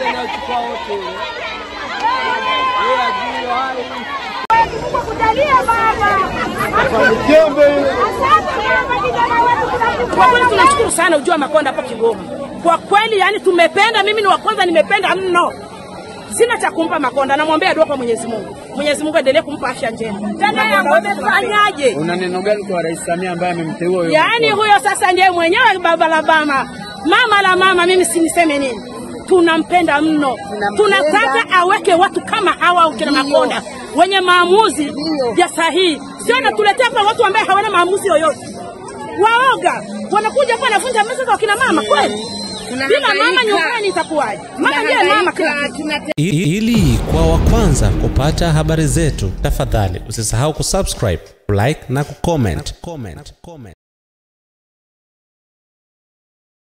wote ile. Wetu Kwa kweli tunashukuru sana ujua Makonda hapa Kigoma. Kwa kweli yani tumependa, mimi ni wa kwanza nimependa mno. Sina cha kumpa Makonda, namwombea dua kwa Mwenyezi Mungu. Mwenyezi Mungu endelee kumpa afya njema. Amefanyaje? Una neno gani kwa Rais Samia ambaye amemteua huyo? Yaani huyo sasa ndiye mwenyewe baba la mama, mama la mama. Mimi siniseme nini, tunampenda mno, tunataka aweke watu kama hawa ukina kina Makonda wenye maamuzi ya sahihi, sio natuletea hapa watu ambaye hawana maamuzi yoyote. Waoga wanakuja hapa wanavunja meza za kina mama kweli. Bila mama nyumbani itakuwaje? Mama ndiye mama kila kitu. Ili kwa wa kwanza kupata habari zetu, tafadhali usisahau kusubscribe, like na kucomment.